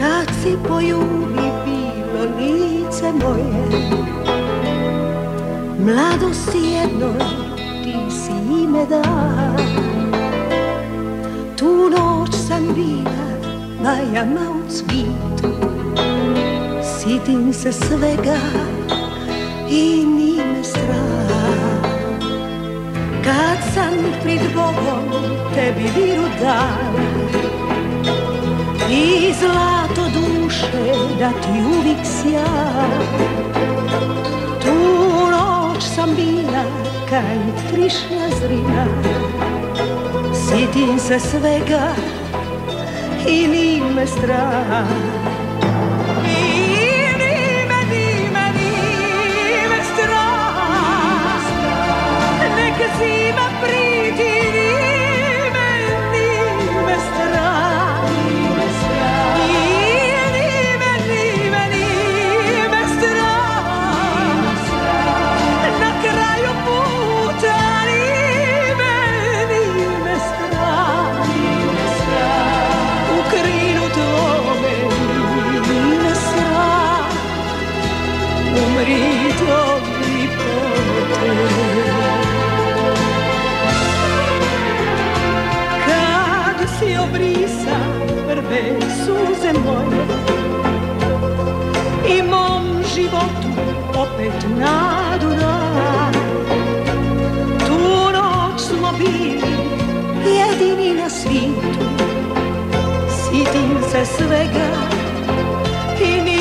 Kad si poljubi bilo lice moje Mladosti jednoj ti si ime da. Tu noć sam bila na jama u cvitu Sitim se svega i nije me strah. Kad sam prid Bogom tebi viru dala I duše da ti uvijek sja Tu noć sam bila kad trišna zrina Sitim se svega i nije me strah Umri to mi potem Kad si obrisa prve suze moje I mom životu opet Tu jedini na svega i me